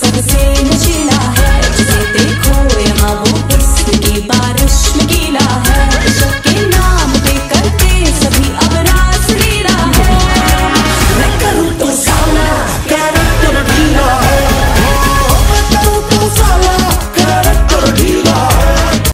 That's all the energy.